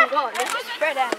Oh my god, this just spread out.